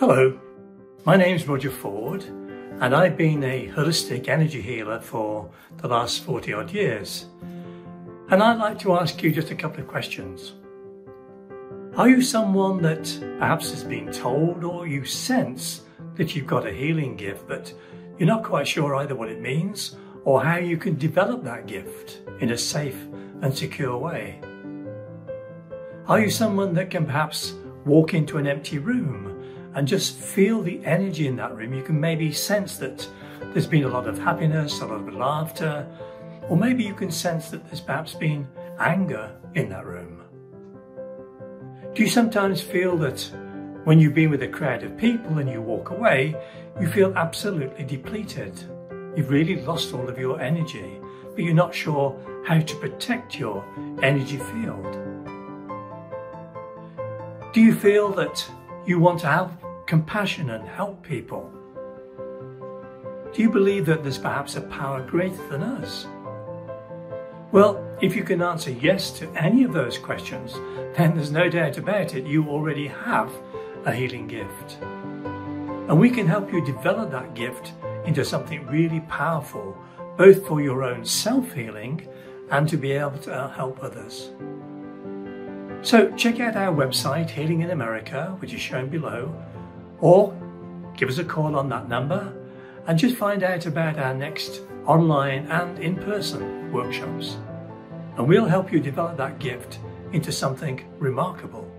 Hello, my name is Roger Ford and I've been a holistic energy healer for the last 40 odd years. And I'd like to ask you just a couple of questions. Are you someone that perhaps has been told or you sense that you've got a healing gift but you're not quite sure either what it means or how you can develop that gift in a safe and secure way? Are you someone that can perhaps walk into an empty room and just feel the energy in that room? You can maybe sense that there's been a lot of happiness, a lot of laughter, or maybe you can sense that there's perhaps been anger in that room. Do you sometimes feel that when you've been with a crowd of people and you walk away, you feel absolutely depleted? You've really lost all of your energy, but you're not sure how to protect your energy field. Do you feel that you want to have compassion and help people? Do you believe that there's perhaps a power greater than us? Well, if you can answer yes to any of those questions, then there's no doubt about it, you already have a healing gift. And we can help you develop that gift into something really powerful, both for your own self healing and to be able to help others. So check out our website, Healing in America, which is shown below, or give us a call on that number and just find out about our next online and in-person workshops. And we'll help you develop that gift into something remarkable.